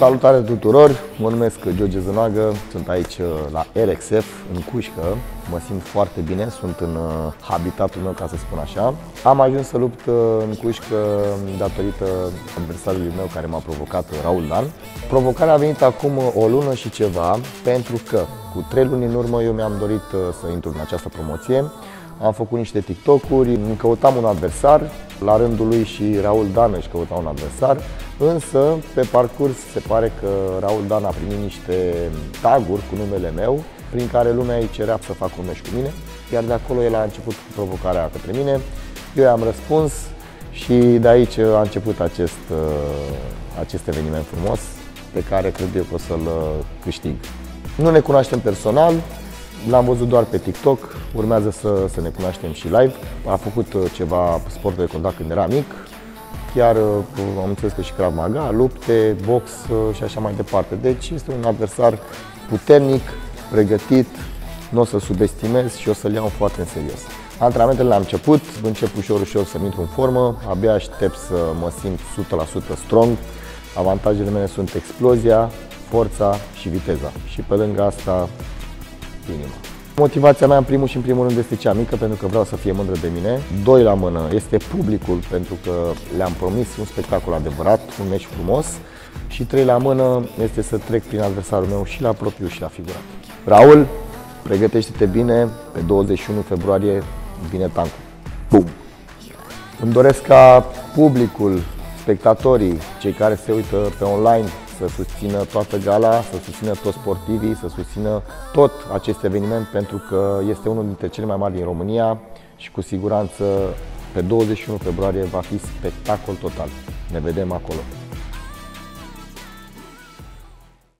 Salutare tuturor, mă numesc George Zănagă, sunt aici uh, la RXF în Cușcă, mă simt foarte bine, sunt în uh, habitatul meu, ca să spun așa. Am ajuns să lupt uh, în Cușcă datorită adversarului meu care m-a provocat, Raul Dan. Provocarea a venit acum o lună și ceva, pentru că cu trei luni în urmă eu mi-am dorit să intru în această promoție. Am făcut niște TikTok-uri, îmi căutam un adversar, la rândul lui și Raul Dan își căuta un adversar, însă pe parcurs se pare că Raul Dan a primit niște taguri cu numele meu, prin care lumea îi cerea să facă un meci cu mine, iar de acolo el a început cu provocarea către mine, eu i-am răspuns și de aici a început acest, acest eveniment frumos pe care cred eu că o să-l câștig. Nu ne cunoaștem personal, L-am văzut doar pe TikTok, urmează să, să ne cunoaștem și live. A făcut uh, ceva sport de contact când era mic, chiar uh, am înțeles că și Krav Maga, lupte, box uh, și așa mai departe. Deci este un adversar puternic, pregătit, nu o să subestimez și o să-l iau foarte în serios. Antrenamentele le-am început, încep ușor, ușor să intru în formă, abia aștept să mă simt 100% strong. Avantajele mele sunt explozia, forța și viteza. Și pe lângă asta inima. Motivația mea în primul și în primul rând este cea mică pentru că vreau să fie mândră de mine. Doi la mână este publicul pentru că le-am promis un spectacol adevărat, un meci frumos. Și trei la mână este să trec prin adversarul meu și la propriu și la figurat. Raul, pregătește-te bine, pe 21 februarie vine tancul. Bum! Îmi doresc ca publicul, spectatorii, cei care se uită pe online, să susțină toată gala, să susțină toți sportivii, să susțină tot acest eveniment pentru că este unul dintre cele mai mari din România și cu siguranță pe 21 februarie va fi spectacol total. Ne vedem acolo.